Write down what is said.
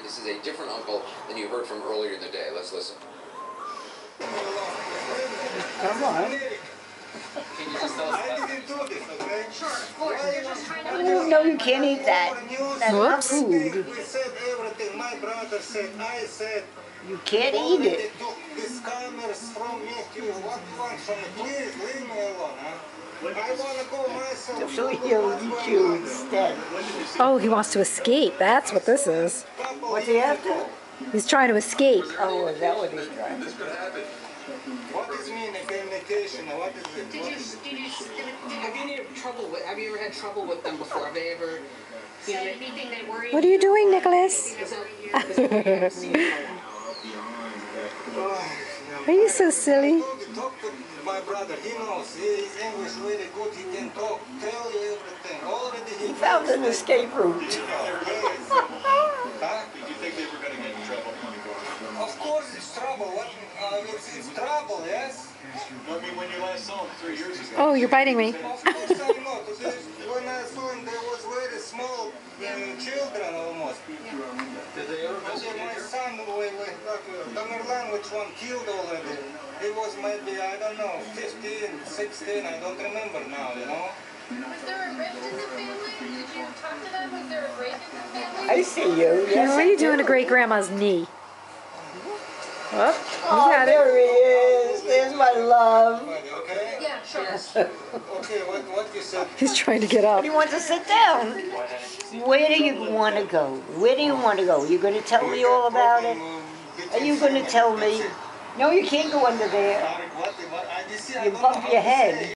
story. This is a different uncle than you heard from earlier in the day. Let's listen. Come on. Can you just tell us I didn't do this, okay? Sure, of course. They're just trying to no, you can't eat that. That's not We food. said everything. My brother said, I said. You can't eat already it. took these cameras from me. You what you want from me? Please leave me alone, huh? I wanna go myself. So he'll eat you instead. Oh, he wants to escape. That's what this is. Couple What's he after? He's trying to escape. Oh, is that what he's trying? What is mean communication? What is it? Did What you, is it? did you, did Have you any trouble with? Have you ever had trouble with them before? Have they ever? it say anything that worried What are you doing, Nicholas? Is that, is that what you have seen in a while? Oh, Are you so silly? Talk, talk to my brother. He knows. He, his English really good. He can talk, tell you everything. Already he He found an escape route. Huh? Did you think they were going to get in trouble? Of course it's trouble. What? Uh, it's, it's trouble, yes? I mean, when you last saw him three years ago. Oh, you're biting me. Of course I know. Because when I saw him, there was very small children almost. Did they ever visit my son, like, like, uh, Tamerlan, which one killed already. He was maybe, I don't know, 15, 16, I don't remember now, you know? Was there a rift in the family? Did you talk to them? Was there a break in the family? I see you. What Yes, are you doing do. to great grandma's knee? Oh, you Oh, got it. there he is. There's my love. Okay? Yeah, sure. Okay, what, what you said? He's trying to get up. You want to sit down? Where do you want to go? Where do you want to go? You going to tell me all about it? Are you going to tell me? No, you can't go under there. What, what, I, you see, I You don't know bump your head. say.